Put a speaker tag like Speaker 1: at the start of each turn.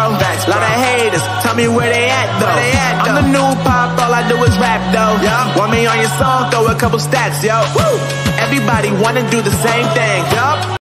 Speaker 1: Facts, bro.
Speaker 2: Facts,
Speaker 1: Lot of haters, tell me where they at though.
Speaker 2: Where they at,
Speaker 1: I'm the new pop, all I do is rap though.
Speaker 2: Yeah.
Speaker 1: Want me on your song, throw a couple stats, yo. Woo! Everybody wanna do the same thing, yo.